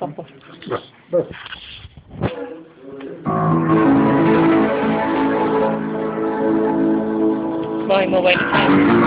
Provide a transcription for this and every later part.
Bak, bak. Vay mobaylı sen.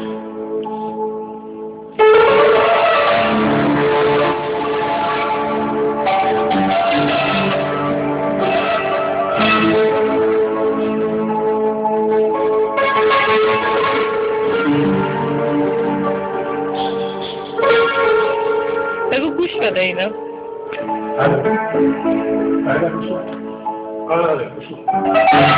that day, no? I.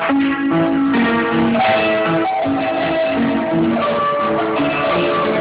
Thank you.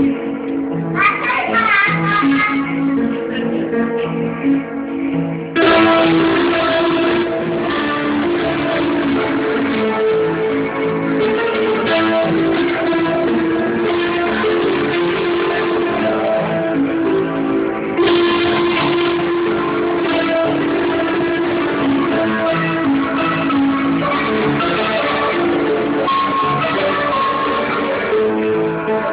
you.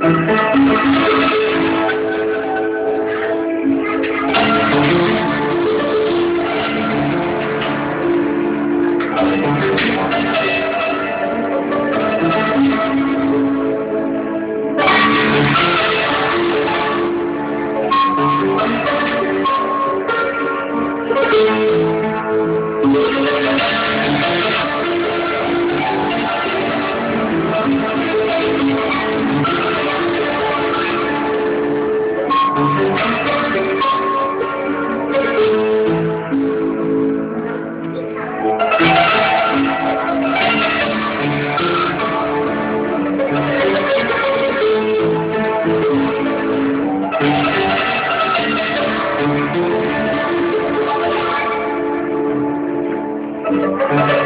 Thank you. Thank you.